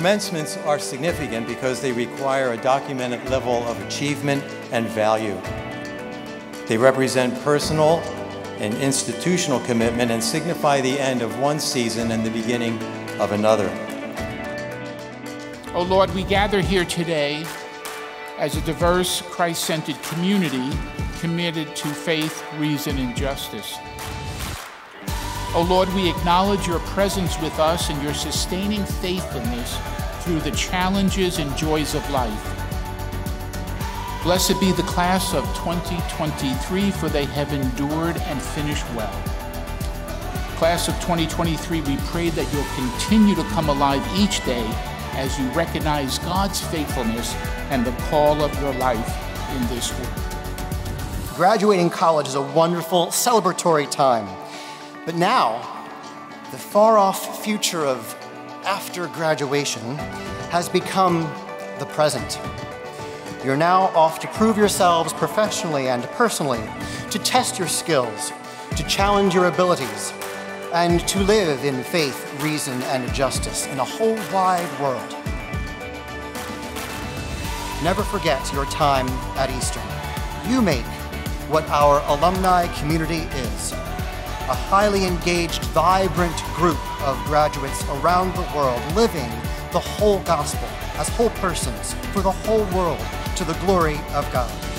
Commencements are significant because they require a documented level of achievement and value. They represent personal and institutional commitment and signify the end of one season and the beginning of another. Oh Lord, we gather here today as a diverse, Christ centered community committed to faith, reason, and justice. Oh Lord, we acknowledge your presence with us and your sustaining faithfulness through the challenges and joys of life. Blessed be the class of 2023, for they have endured and finished well. Class of 2023, we pray that you'll continue to come alive each day as you recognize God's faithfulness and the call of your life in this world. Graduating college is a wonderful, celebratory time. But now, the far off future of after graduation has become the present. You're now off to prove yourselves professionally and personally, to test your skills, to challenge your abilities, and to live in faith, reason, and justice in a whole wide world. Never forget your time at Eastern. You make what our alumni community is a highly engaged, vibrant group of graduates around the world living the whole gospel as whole persons for the whole world to the glory of God.